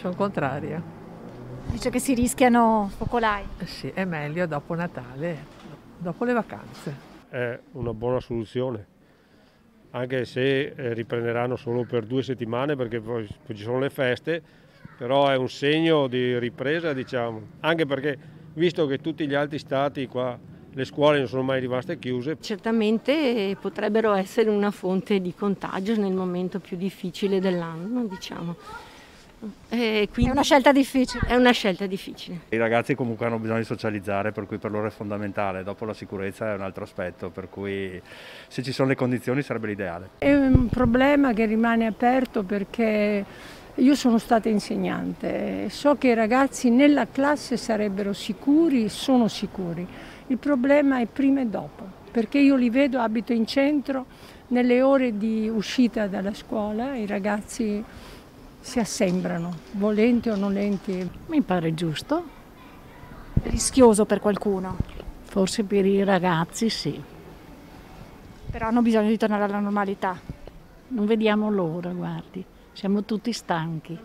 sono contraria. Dice che si rischiano focolai. Eh Sì, è meglio dopo Natale, dopo le vacanze. È una buona soluzione, anche se eh, riprenderanno solo per due settimane perché poi, poi ci sono le feste, però è un segno di ripresa, diciamo, anche perché visto che tutti gli altri stati qua le scuole non sono mai rimaste chiuse. Certamente potrebbero essere una fonte di contagio nel momento più difficile dell'anno, diciamo. E quindi è una scelta difficile. È una scelta difficile. I ragazzi comunque hanno bisogno di socializzare, per cui per loro è fondamentale. Dopo la sicurezza è un altro aspetto, per cui se ci sono le condizioni sarebbe l'ideale. È un problema che rimane aperto perché io sono stata insegnante, so che i ragazzi nella classe sarebbero sicuri, sono sicuri. Il problema è prima e dopo, perché io li vedo, abito in centro, nelle ore di uscita dalla scuola i ragazzi si assembrano, volenti o nolenti. Mi pare giusto. Rischioso per qualcuno? Forse per i ragazzi sì. Però hanno bisogno di tornare alla normalità. Non vediamo l'ora, guardi. Siamo tutti stanchi.